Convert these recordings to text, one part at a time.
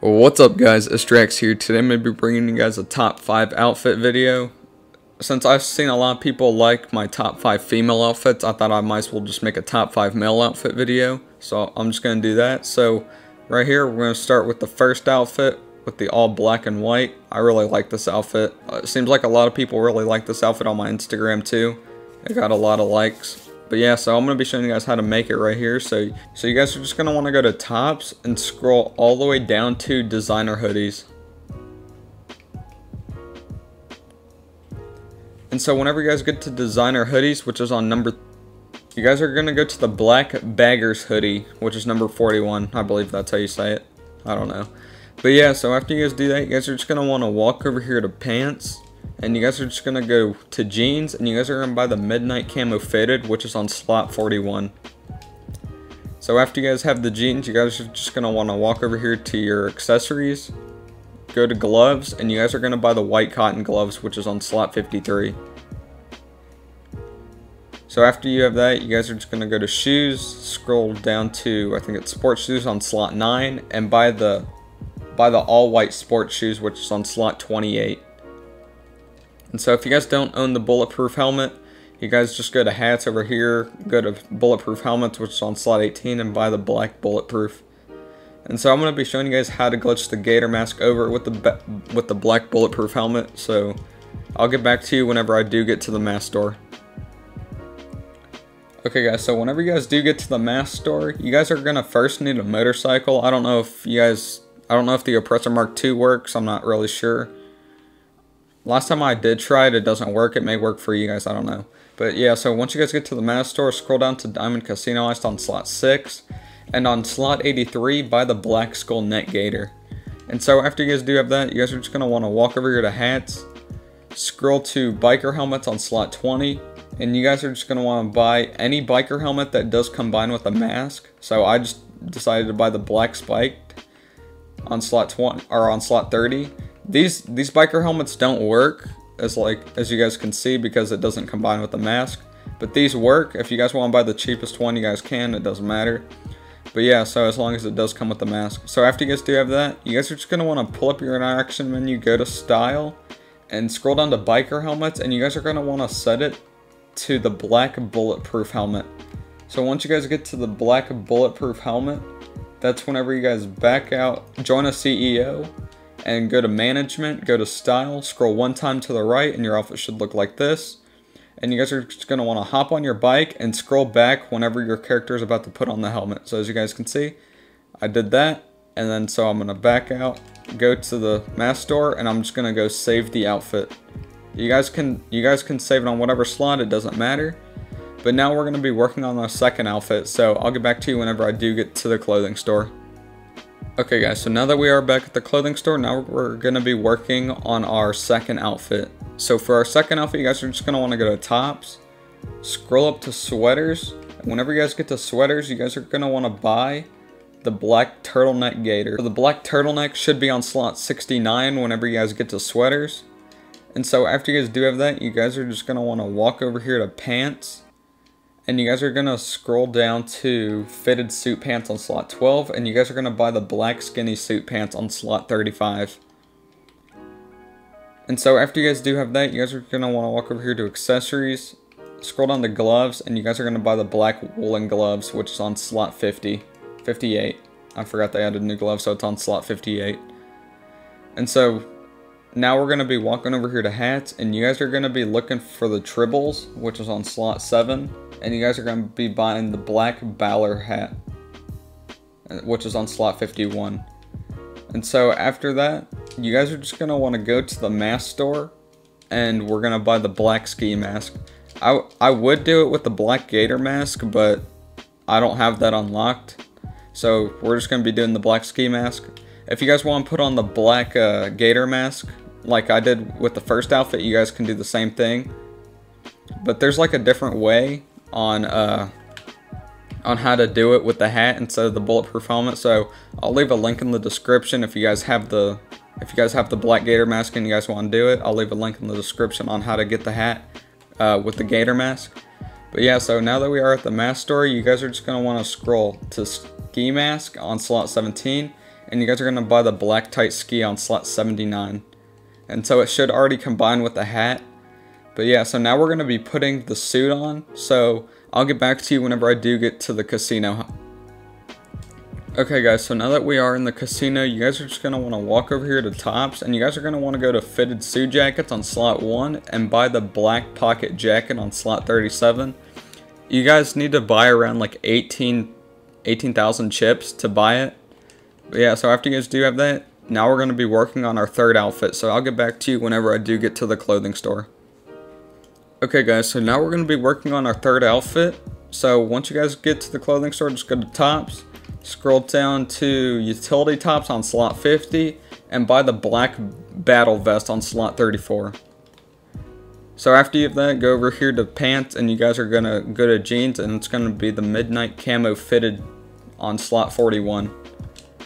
What's up guys, it's Drax here. Today I'm going to be bringing you guys a top 5 outfit video. Since I've seen a lot of people like my top 5 female outfits, I thought I might as well just make a top 5 male outfit video. So I'm just going to do that. So right here we're going to start with the first outfit with the all black and white. I really like this outfit. Uh, it seems like a lot of people really like this outfit on my Instagram too. It got a lot of likes. But yeah, so I'm going to be showing you guys how to make it right here. So, so you guys are just going to want to go to tops and scroll all the way down to designer hoodies. And so whenever you guys get to designer hoodies, which is on number, you guys are going to go to the black Blagueurs hoodie, which is number 41. I believe that's how you say it. I don't know. But yeah, so after you guys do that, you guys are just going to want to walk over here to pants and you guys are just gonna go to jeans and you guys are gonna buy the midnight camo faded which is on slot 41 so after you guys have the jeans you guys are just gonna want to walk over here to your accessories go to gloves and you guys are gonna buy the white cotton gloves which is on slot 53 so after you have that you guys are just gonna go to shoes scroll down to I think it's sports shoes on slot 9 and buy the buy the all white sports shoes which is on slot 28 and so if you guys don't own the bulletproof helmet, you guys just go to hats over here, go to bulletproof helmets, which is on slot 18, and buy the black bulletproof. And so I'm going to be showing you guys how to glitch the gaiter mask over with the with the black bulletproof helmet. So I'll get back to you whenever I do get to the mask store. Okay guys, so whenever you guys do get to the mask store, you guys are going to first need a motorcycle. I don't know if you guys, I don't know if the Oppressor Mark II works, I'm not really sure. Last time I did try it, it doesn't work. It may work for you guys, I don't know. But yeah, so once you guys get to the mask store, scroll down to Diamond Casino Heist on slot 6. And on slot 83, buy the Black Skull Net Gaiter. And so after you guys do have that, you guys are just going to want to walk over here to hats. Scroll to biker helmets on slot 20. And you guys are just going to want to buy any biker helmet that does combine with a mask. So I just decided to buy the black spiked on slot 20 or on slot 30 these these biker helmets don't work as like as you guys can see because it doesn't combine with the mask. But these work. If you guys want to buy the cheapest one, you guys can. It doesn't matter. But yeah, so as long as it does come with the mask. So after you guys do have that, you guys are just going to want to pull up your interaction menu, go to style, and scroll down to biker helmets, and you guys are going to want to set it to the black bulletproof helmet. So once you guys get to the black bulletproof helmet, that's whenever you guys back out, join a CEO, and go to management, go to style, scroll one time to the right and your outfit should look like this. And you guys are just want to hop on your bike and scroll back whenever your character is about to put on the helmet. So as you guys can see, I did that. And then so I'm to back out, go to the mask store, and I'm just to go save the outfit. You guys can you guys can save it on whatever slot, it doesn't matter. But now we're to be working on our second outfit, so I'll get back to you whenever I do get to the clothing store. Okay guys, so now that we are back at the clothing store, now we're to be working on our second outfit. So for our second outfit, you guys are just want to go to tops, scroll up to sweaters. Whenever you guys get to sweaters, you guys are want to buy the black turtleneck gator. So the black turtleneck should be on slot 69 whenever you guys get to sweaters. And so after you guys do have that, you guys are just want to walk over here to pants and you guys are going to scroll down to fitted suit pants on slot 12 and you guys are going to buy the black skinny suit pants on slot 35 and so after you guys do have that you guys are going to want to walk over here to accessories scroll down to gloves and you guys are going to buy the black woolen gloves which is on slot 50 58 I forgot they added new gloves so it's on slot 58 and so now we're going to be walking over here to hats and you guys are going to be looking for the tribbles which is on slot 7 and you guys are going to be buying the black Balor hat, which is on slot 51. And so after that, you guys are just going to want to go to the mask store, and we're going to buy the black ski mask. I, I would do it with the black gaiter mask, but I don't have that unlocked. So we're just going to be doing the black ski mask. If you guys want to put on the black uh, gaiter mask, like I did with the first outfit, you guys can do the same thing. But there's like a different way on uh, on how to do it with the hat instead of the bulletproof helmet. So I'll leave a link in the description if you guys have the if you guys have the black gaiter mask and you guys want to do it. I'll leave a link in the description on how to get the hat uh, with the gaiter mask. But yeah, so now that we are at the mask store, you guys are just going to want to scroll to ski mask on slot 17. and you guys are going to buy the black tight ski on slot 79. And so it should already combine with the hat. But yeah, so now we're going to be putting the suit on. So I'll get back to you whenever I do get to the casino. Okay guys, so now that we are in the casino, you guys are just going to want to walk over here to Tops, and you guys are going to want to go to Fitted Suit Jackets on slot 1, and buy the black pocket jacket on slot 37. You guys need to buy around like 18 18,000 chips to buy it. But yeah, so after you guys do have that, now we're going to be working on our third outfit. So I'll get back to you whenever I do get to the clothing store. Okay guys, so now we're going to be working on our third outfit. So once you guys get to the clothing store, just go to tops, scroll down to utility tops on slot 50, and buy the black battle vest on slot 34. So after you have that, go over here to pants, and you guys are going to go to jeans, and it's going to be the midnight camo fitted on slot 41.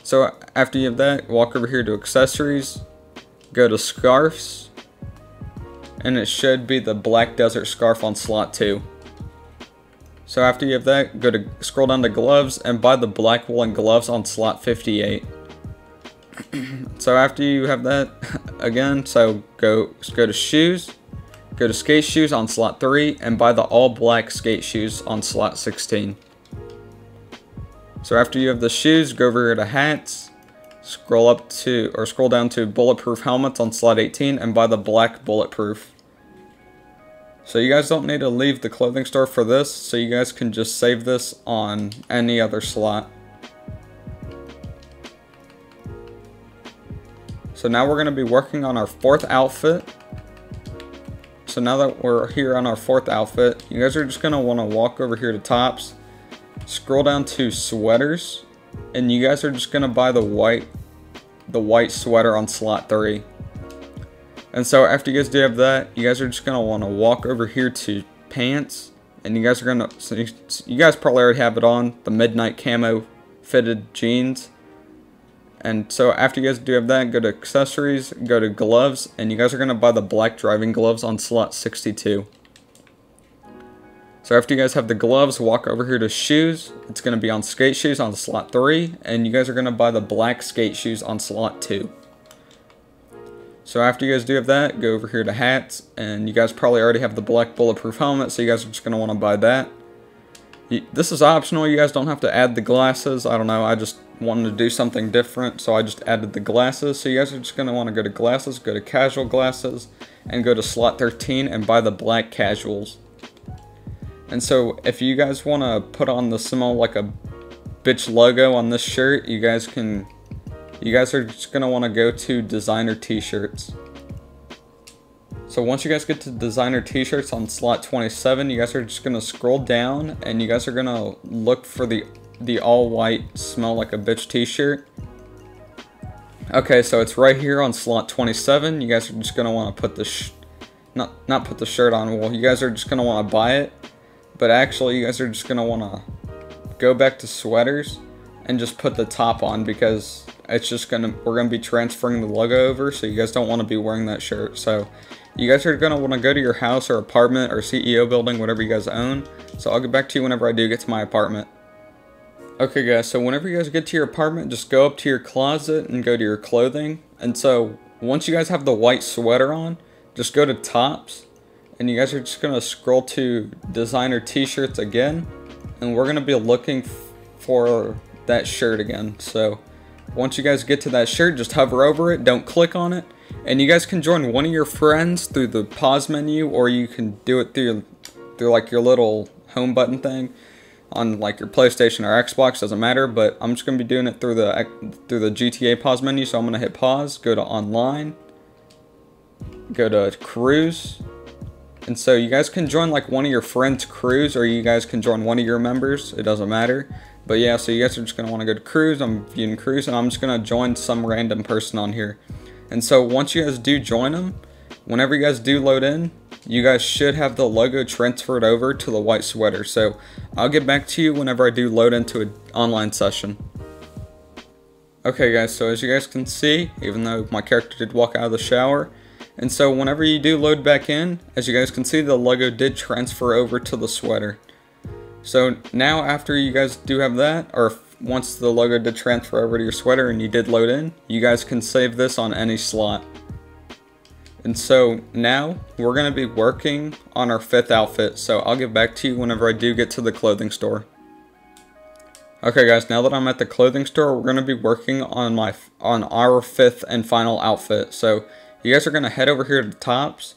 So after you have that, walk over here to accessories, go to scarves, and it should be the black desert scarf on slot 2. So after you have that, go to scroll down to gloves and buy the black woolen gloves on slot 58. so after you have that, again, so go go to shoes, go to skate shoes on slot 3 and buy the all black skate shoes on slot 16. So after you have the shoes, go over here to hats, scroll up to, or scroll down to bulletproof helmets on slot 18 and buy the black bulletproof. So you guys don't need to leave the clothing store for this, so you guys can just save this on any other slot. So now we're going to be working on our fourth outfit. So now that we're here on our fourth outfit, you guys are just going to want to walk over here to tops Scroll down to sweaters, and you guys are just gonna buy the white, the white sweater on slot three. And so after you guys do have that, you guys are just gonna want to walk over here to pants, and you guys are gonna, so you guys probably already have it on the midnight camo fitted jeans. And so after you guys do have that, go to accessories, go to gloves, and you guys are gonna buy the black driving gloves on slot 62. So after you guys have the gloves, walk over here to shoes. It's going to be on skate shoes on slot 3. And you guys are going to buy the black skate shoes on slot 2. So after you guys do have that, go over here to hats. And you guys probably already have the black bulletproof helmet. So you guys are just going to want to buy that. This is optional. You guys don't have to add the glasses. I don't know. I just wanted to do something different. So I just added the glasses. So you guys are just going to want to go to glasses, go to casual glasses. And go to slot 13 and buy the black casuals. And so if you guys want to put on the small like a bitch logo on this shirt, you guys can, you guys are just going to want to go to designer t-shirts. So once you guys get to designer t-shirts on slot 27, you guys are just going to scroll down and you guys are going to look for the the all white smell like a bitch t-shirt. Okay, so it's right here on slot 27. You guys are just going to want to put the not not put the shirt on. Well, you guys are just going to want to buy it but actually, you guys are just going to want to go back to sweaters and just put the top on because it's just going to, we're going to be transferring the logo over. So you guys don't want to be wearing that shirt. So you guys are going to want to go to your house or apartment or CEO building, whatever you guys own. So I'll get back to you whenever I do get to my apartment. Okay guys, so whenever you guys get to your apartment, just go up to your closet and go to your clothing. And so once you guys have the white sweater on, just go to tops and you guys are just to scroll to designer t-shirts again. And we're to be looking for that shirt again. So once you guys get to that shirt just hover over it. Don't click on it. And you guys can join one of your friends through the pause menu or you can do it through through like your little home button thing on like your PlayStation or Xbox doesn't matter. But I'm just gonna be doing it through the through the GTA pause menu. So I'm gonna hit pause go to online go to crews and so you guys can join like one of your friends' crews or you guys can join one of your members. It doesn't matter. But yeah, so you guys are just going to want to go to crews. I'm viewing crews and I'm just going to join some random person on here. And so once you guys do join them, whenever you guys do load in, you guys should have the logo transferred over to the white sweater. So I'll get back to you whenever I do load into an online session. Okay guys, so as you guys can see, even though my character did walk out of the shower, and so whenever you do load back in, as you guys can see, the logo did transfer over to the sweater. So now after you guys do have that, or once the logo did transfer over to your sweater and you did load in, you guys can save this on any slot. And so now we're going to be working on our fifth outfit, so I'll get back to you whenever I do get to the clothing store. Okay guys, now that I'm at the clothing store, we're going to be working on my on our fifth and final outfit. So you guys are going to head over here to the Tops,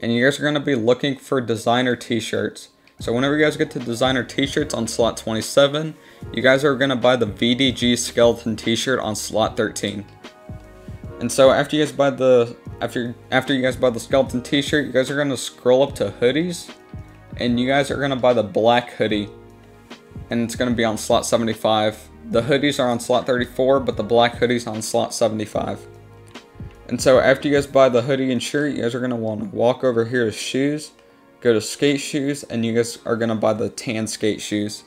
and you guys are going to be looking for designer t-shirts. So whenever you guys get to designer t-shirts on slot 27, you guys are going to buy the VDG skeleton t-shirt on slot 13. And so after you guys buy the after after you guys buy the skeleton t-shirt, you guys are going to scroll up to hoodies and you guys are going to buy the black hoodie and it's going to be on slot 75. The hoodies are on slot 34, but the black hoodie's on slot 75. And so after you guys buy the hoodie and shirt, you guys are going to want to walk over here to shoes go to skate shoes, and you guys are going to buy the tan skate shoes.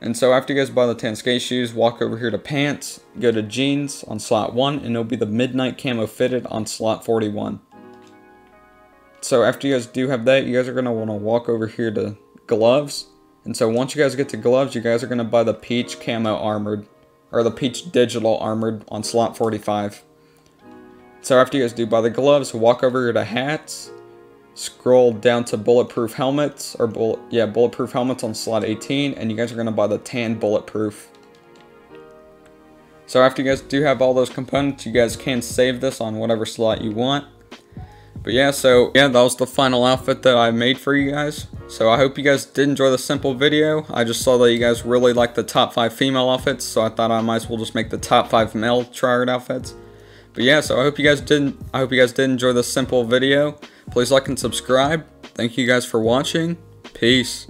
And so after you guys buy the tan skate shoes, walk over here to pants, go to jeans on slot 1, and it'll be the midnight camo fitted on slot 41. So after you guys do have that, you guys are going to want to walk over here to gloves. And so once you guys get to gloves, you guys are going to buy the peach camo armored, or the peach digital armored on slot 45. So after you guys do buy the gloves, walk over to hats, scroll down to bulletproof helmets or bullet yeah bulletproof helmets on slot 18 and you guys are going to buy the tan bulletproof. So after you guys do have all those components you guys can save this on whatever slot you want. But yeah so yeah that was the final outfit that I made for you guys. So I hope you guys did enjoy the simple video. I just saw that you guys really like the top 5 female outfits so I thought I might as well just make the top 5 male tryhard outfits but yeah, so I hope you guys didn't. I hope you guys did enjoy this simple video. Please like and subscribe. Thank you guys for watching. Peace.